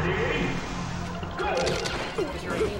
Ready? Go!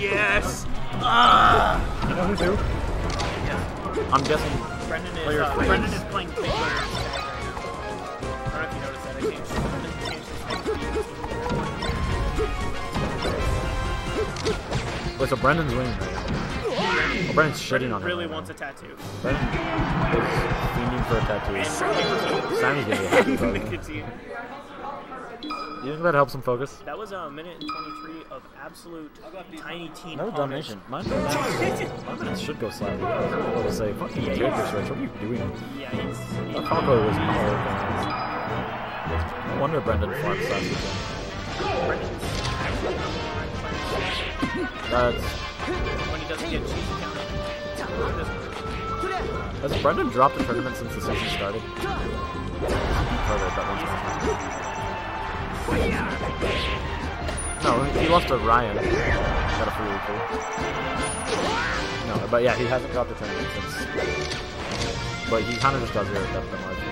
yes! Ah! You know who's who? I'm guessing. Brendan is, Player uh. Brendan is playing Taylor. I don't know if you noticed that. I changed, Brendan changed his name Wait, so Brendan's winning right now. Oh, Brendan's shitting on him. really right wants now. a tattoo. Brendan is fiending for a tattoo. Sammy's gonna get happy nicotine. You think that helps him focus? That was a minute and 23 of absolute tiny teen No domination. Mine, should go slightly. I was to say, fucking Yeah, yeah. Switch, what are you doing? Yeah, it's... That Falco was more. No wonder Brendan farts last weekend. That's... when he doesn't get cheese. Has Brendan dropped the tournament since the season started? No, he lost to Ryan. Got a free weekly. No, but yeah, he hasn't dropped the tournament since. But he kind of just does it at the margin.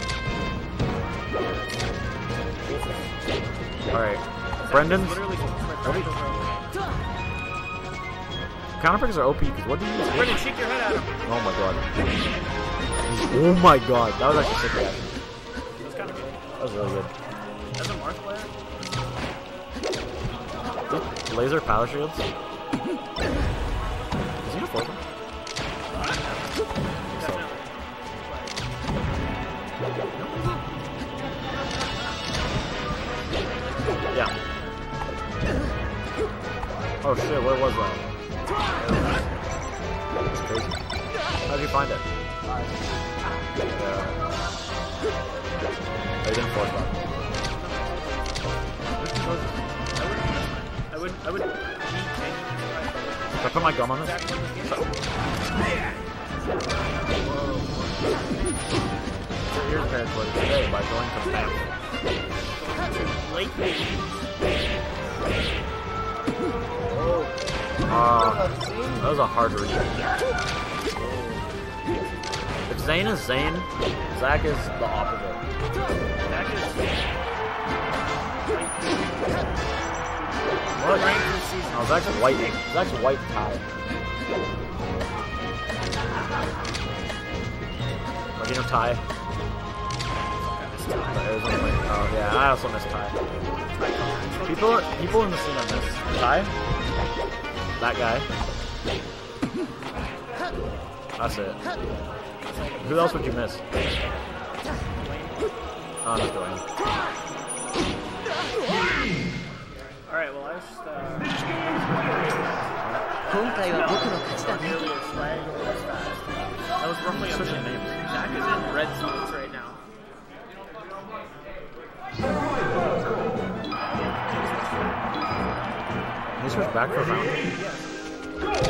Alright. Brendan's. Literally, What is- Counter picks are OP because what do you use? Brendan, shake your head at him. Oh my god. Oh my god. That was actually sick reaction. It was kind of good. That was really good. As a Laser power shields. Is he gonna. Yeah. Oh shit, where was that? Crazy. How'd you find it? Yeah. You didn't force that. I would, I would Should I put my gum on this? Your ears prepared for today by going to Uh, that was a hard read. If Zane is Zane, Zach is the opposite. That is What? ranked this season. Oh, Zach's white. White tie. Like, you know tie? Oh, yeah, I also miss tie. People, people in the scene I miss. Tie? That guy. That's it. Who else would you miss? Oh, not Dwayne. Alright, well, I just, uh, 今回は僕の勝ちだね nearly as flag as fast. That was roughly a Switching minute. names. Zach is in red zones right now. He switched back for a round.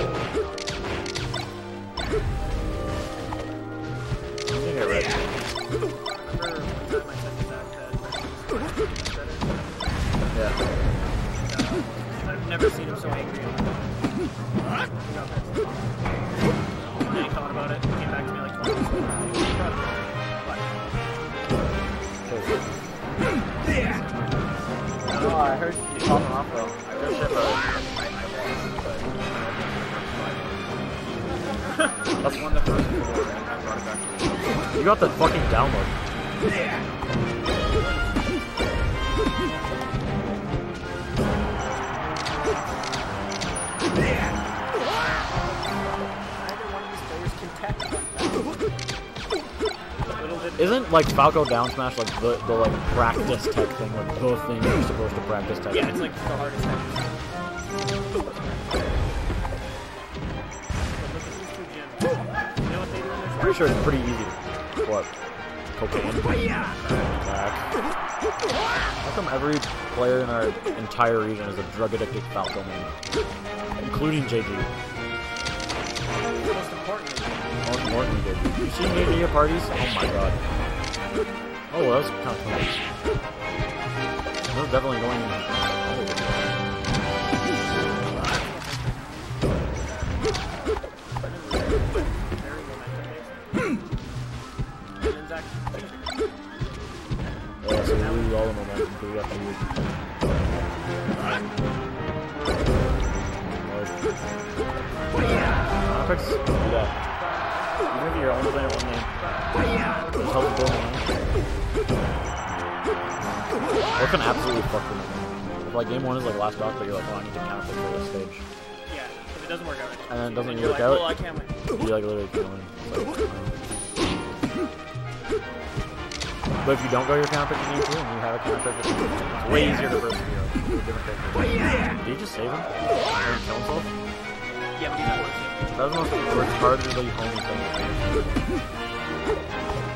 I heard you popping off though. I just hit That's one of the first You got the fucking download. Neither like Falco down smash like the, the like practice tech thing, like the thing you're supposed to practice tech? Yeah, it's like the hardest tech. But look at these two gyms. You know what they do in their pretty sure it's pretty easy. What? Cocaine. How come every player in our entire region is a drug addicted Falco man? Including JG. Most importantly, JG. You see me at your parties? Oh my god. Oh, well, that was kind of funny. That was definitely going. very momentum based. And then Zach, Yeah, so we lose all the momentum because we have to use. Apex, do that. Even if you're only playing one game, just help momentum. Or can absolutely fuck up. If like game one is like last stock, but you're like, oh, I need to counter for this stage. yeah, if it doesn't work out, And then it doesn't work like, out. well, I can't win. You like literally killing. Um, but if you don't go your counter pick in game two and you have a counter pick, it's way easier to burst hero. Different character. Did he just save him? Or kill himself? Yeah, but he's not working. That was the most retardedly homie thing.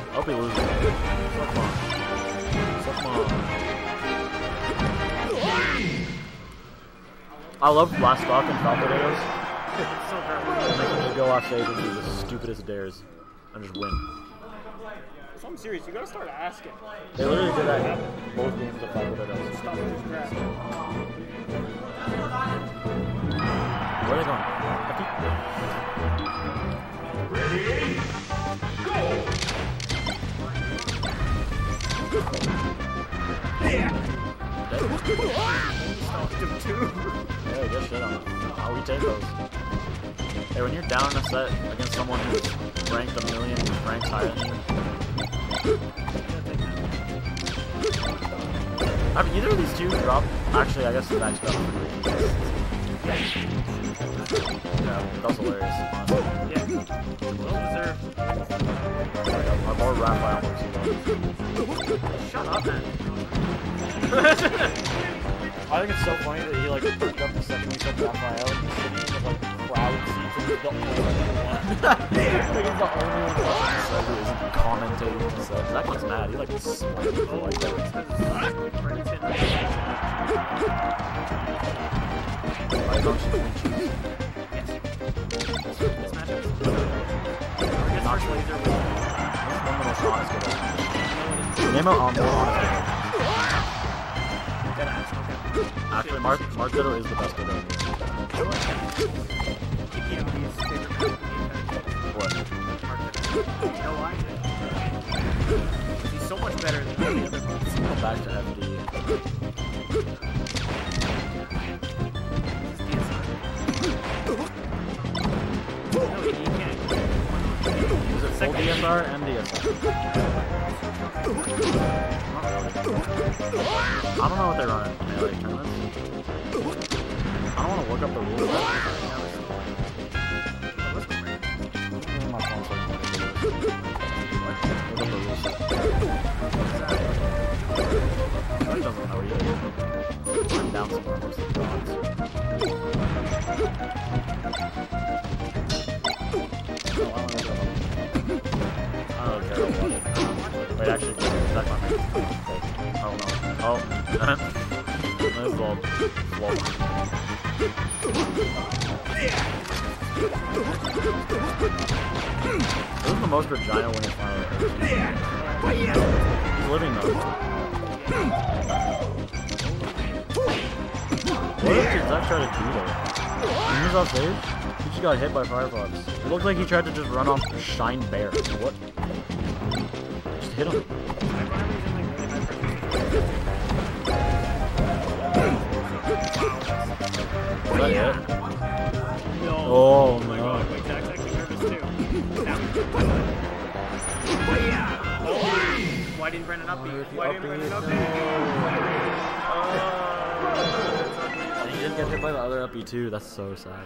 I hope he loses. Suck mom. Suck mom. I love last stock and Falco Days. It's so perfect. And they can just go off stage and do the stupidest dares and just win. So I'm serious, you gotta start asking. They literally did that in both games of. Stop. Where are they going? Happy? Stopped him too. Yeah, good shit on. How we take those. Hey, when you're down in a set against someone who's ranked a million ranks higher than you, I mean, either of these two drop. Actually, I guess Zach's got Yeah, that was hilarious. Yeah. Well deserved. Boy Raphael looks Shut up, man. I think it's so funny that he like picked up the second we said Raphael and he's sitting with like crowd seats and he's the only one. he's the only one set who isn't commentating set. That guy's mad. He like smart people like that. Why don't you honest guy. Dead ass, okay. Actually, Marth Marth Ditto is the best of them. TPMD's favorite matchup. What? You why? He's so much better than the other ones. Go back to FD. I don't know what they're running. Melee tournaments. I don't want to look up the rules. Check my. Oh no. Oh. That's all flow. This is the most Regina winning final I've. He's living though. What else did Zach try to do there? He was off stage, he just got hit by Firefox. It looked like he tried to just run off Shine Bear. What? Just hit him. Oh, my god, wait, Zach's actually nervous too. Now. Why Why didn't Brennan upbeat? Murphy Why didn't Brennan upbeat, upbeat? Oh, that's ugly. And he didn't get hit by the other uppy too. That's so sad.